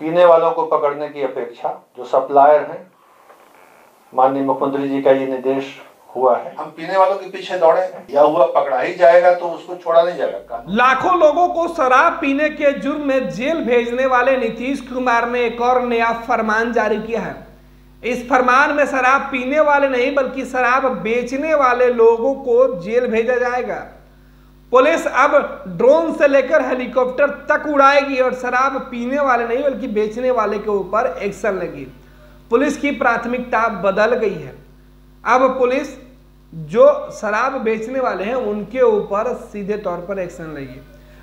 पीने वालों को पकड़ने की अपेक्षा जो सप्लायर हैं माननीय मुख्यमंत्री जी का ये निर्देश हुआ है। हम पीने वालों के पीछे दौड़े या हुआ पकड़ा ही जाएगा तो उसको छोड़ा नहीं जाएगा। लाखों लोगों को शराब पीने के जुर्म में जेल भेजने वाले नीतीश कुमार ने एक और नया फरमान जारी किया है। इस फरमान में शराब पीने वाले नहीं बल्कि शराब बेचने वाले लोगों को जेल भेजा जाएगा। पुलिस अब ड्रोन से लेकर हेलीकॉप्टर तक उड़ाएगी और शराब पीने वाले नहीं, बल्कि बेचने वाले के ऊपर एक्शन लेगी। पुलिस की प्राथमिकता बदल गई है। अब पुलिस जो शराब बेचने वाले हैं, उनके ऊपर सीधे तौर पर एक्शन लेगी।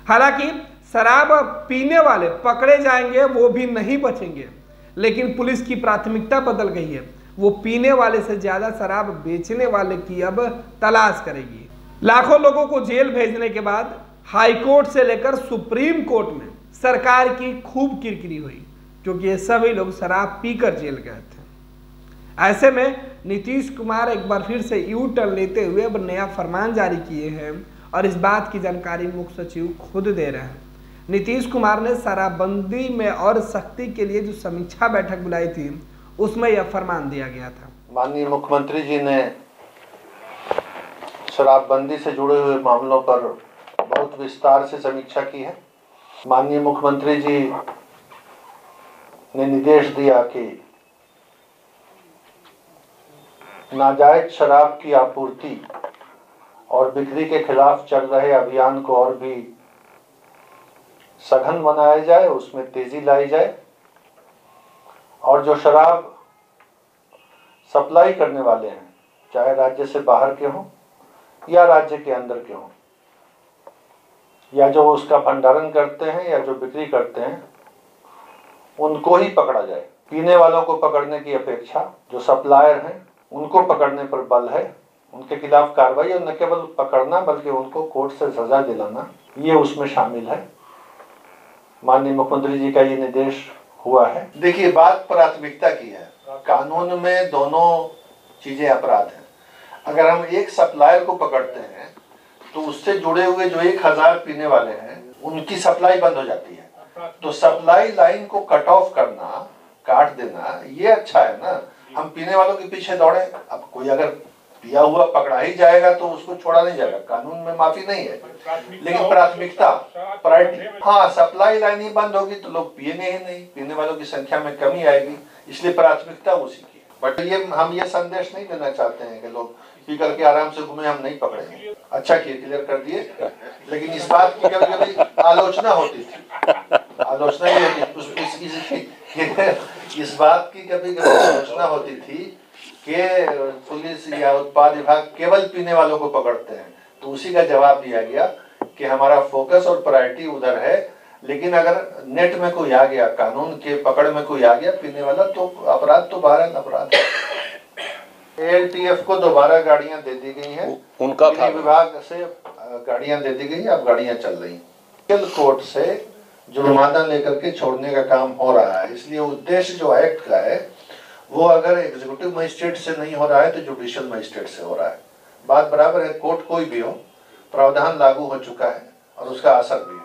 हालाँकि शराब पीने वाले पकड़े जाएँगे, वो भी नहीं बचेंगे। लेकिन पुलिस की प्राथमिकता बदल गई है। वो पीने वाले से ज़्यादा शराब बेचने वाले की अब तलाश करेगी। लाखों लोगों को जेल भेजने के बाद हाईकोर्ट से लेकर सुप्रीम कोर्ट में सरकार की खूब किरकिरी हुई क्योंकि ये सभी लोग शराब पीकर जेल गए थे। ऐसे में नीतीश कुमार एक बार फिर से यू टर्न लेते हुए अब नया फरमान जारी किए हैं और इस बात की जानकारी मुख्य सचिव खुद दे रहे हैं। नीतीश कुमार ने शराबबंदी में और सख्ती के लिए जो समीक्षा बैठक बुलाई थी, उसमें यह फरमान दिया गया था। माननीय मुख्यमंत्री जी ने शराबबंदी से जुड़े हुए मामलों पर बहुत विस्तार से समीक्षा की है। माननीय मुख्यमंत्री जी ने निर्देश दिया कि नाजायज शराब की आपूर्ति और बिक्री के खिलाफ चल रहे अभियान को और भी सघन बनाया जाए, उसमें तेज़ी लाई जाए और जो शराब सप्लाई करने वाले हैं, चाहे राज्य से बाहर के हों या राज्य के अंदर के हों या जो उसका भंडारण करते हैं या जो बिक्री करते हैं, उनको ही पकड़ा जाए। पीने वालों को पकड़ने की अपेक्षा जो सप्लायर हैं, उनको पकड़ने पर बल है। उनके खिलाफ कार्रवाई और न केवल पकड़ना, बल्कि उनको कोर्ट से सजा दिलाना, ये उसमें शामिल है। माननीय मुख्यमंत्री जी का ये निर्देश हुआ है। देखिए, बात प्राथमिकता की है। कानून में दोनों चीज़ें अपराध हैं। अगर हम एक सप्लायर को पकड़ते हैं तो उससे जुड़े हुए जो एक हज़ार पीने वाले हैं, उनकी सप्लाई बंद हो जाती है। तो सप्लाई लाइन को कट ऑफ़ करना, काट देना, ये अच्छा है ना? हम पीने वालों के पीछे दौड़े। अब कोई अगर पिया हुआ पकड़ा ही जाएगा तो उसको छोड़ा नहीं जाएगा। कानून में माफ़ी नहीं है। लेकिन प्राथमिकता प्रायोरिटी हाँ सप्लाई लाइन ही बंद होगी तो लोग पिएँगे ही नहीं। पीने वालों की संख्या में कमी आएगी। इसलिए प्राथमिकता उसी बट ये हम ये संदेश नहीं देना चाहते हैं कि लोग पी करके आराम से घूमे हम नहीं पकड़ेंगे। अच्छा किए क्लियर कर दिए। लेकिन इस बात की कभी कभी आलोचना होती थी। आलोचना ही होती उस, इस, इस, इस, इस बात की कभी कभी आलोचना होती थी कि पुलिस या उत्पाद विभाग केवल पीने वालों को पकड़ते हैं। तो उसी का जवाब दिया गया कि हमारा फोकस और प्रायोरिटी उधर है। लेकिन अगर नेट में कोई आ गया कानून के पकड़ में कोई आ गया पीने वाला तो अपराध तो बारह अपराध एलटीएफ को दोबारा गाड़ियाँ दे दी गई हैं। उनका था। विभाग से गाड़ियाँ दे दी गई अब गाड़ियाँ चल रही कोर्ट से जुर्माना लेकर के छोड़ने का काम हो रहा है। इसलिए उद्देश्य जो एक्ट का है वो अगर एग्जीक्यूटिव मजिस्ट्रेट से नहीं हो रहा है तो जुडिशियल मजिस्ट्रेट से हो रहा है। बात बराबर है कोर्ट कोई भी हो प्रावधान लागू हो चुका है और उसका असर भी है।